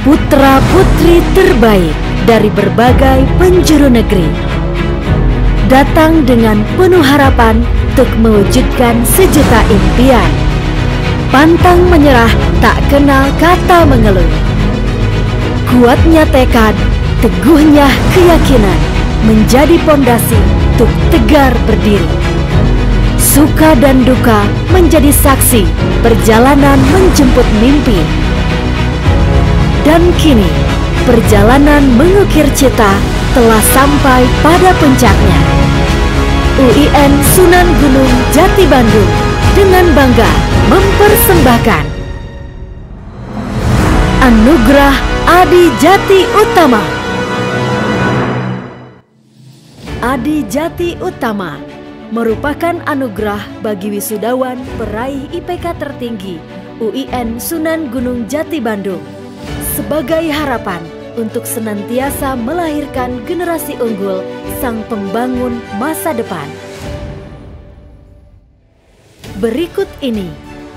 putra-putri terbaik dari berbagai penjuru negeri datang dengan penuh harapan untuk mewujudkan sejuta impian. Pantang menyerah tak kenal kata mengeluh. Kuatnya tekad, teguhnya keyakinan menjadi pondasi untuk tegar berdiri. Suka dan duka menjadi saksi perjalanan menjemput mimpi. Dan kini, perjalanan mengukir cita telah sampai pada puncaknya. UIN Sunan Gunung Jati Bandung dengan bangga mempersembahkan Anugerah Adi Jati Utama. Adi Jati Utama merupakan anugerah bagi wisudawan peraih IPK tertinggi UIN Sunan Gunung Jati Bandung sebagai harapan untuk senantiasa melahirkan generasi unggul sang pembangun masa depan. Berikut ini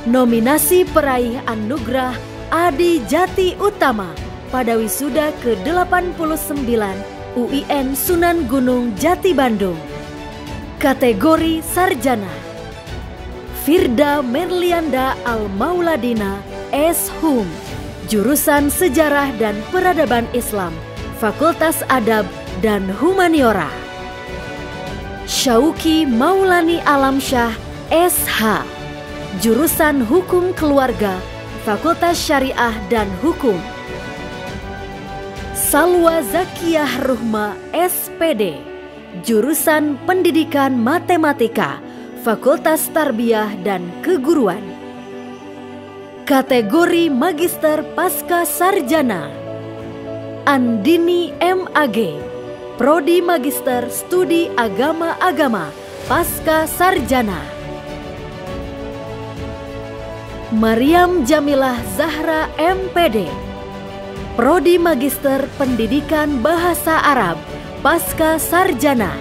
nominasi peraih anugerah Adi Jati Utama pada wisuda ke-89 UIN Sunan Gunung Jati Bandung. Kategori Sarjana Firda Merlianda Al-Mauladina S. Hum Jurusan Sejarah dan Peradaban Islam Fakultas Adab dan Humaniora. Syauki Maulani Alamsyah SH Jurusan Hukum Keluarga Fakultas Syariah dan Hukum. Salwa Zakiyah Ruhma SPD Jurusan Pendidikan Matematika Fakultas Tarbiyah dan Keguruan Kategori Magister Pasca Sarjana. Andini MAG Prodi Magister Studi Agama-Agama Pasca Sarjana. Mariam Jamilah Zahra MPD Prodi Magister Pendidikan Bahasa Arab Pasca Sarjana.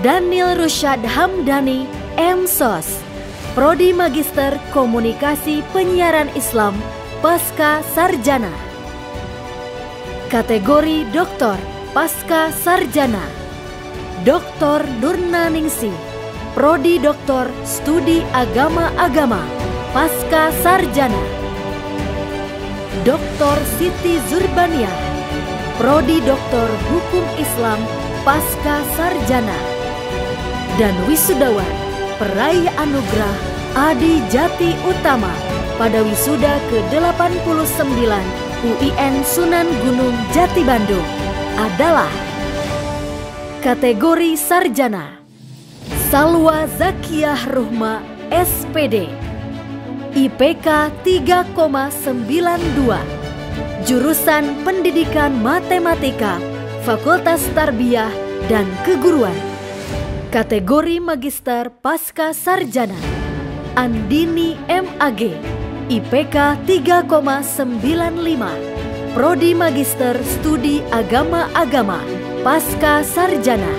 Daniel Rusyad Hamdani MSOS Prodi Magister Komunikasi Penyiaran Islam Pasca Sarjana. Kategori Doktor Pasca Sarjana. Doktor Nurnaningsi Prodi Doktor Studi Agama-Agama Pasca Sarjana. Doktor Siti Zurbania Prodi Doktor Hukum Islam Pasca Sarjana. Dan wisudawan peraih anugerah Adi Jati Utama pada wisuda ke-89 UIN Sunan Gunung Jati Bandung adalah kategori sarjana Salwa Zakiyah Ruhma SPD IPK 3,92 Jurusan Pendidikan Matematika Fakultas Tarbiyah dan Keguruan Kategori Magister Pasca Sarjana. Andini MAG IPK 3,95 Prodi Magister Studi Agama-Agama Pasca Sarjana.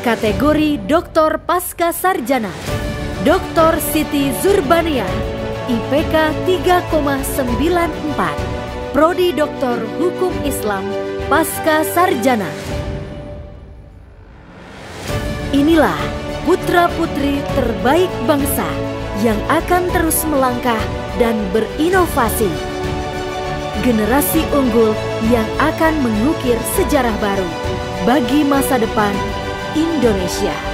Kategori Doktor Pasca Sarjana. Dr. Siti Zurbania IPK 3,94 Prodi Doktor Hukum Islam Pasca Sarjana Inilah putra-putri terbaik bangsa yang akan terus melangkah dan berinovasi. Generasi unggul yang akan mengukir sejarah baru bagi masa depan Indonesia.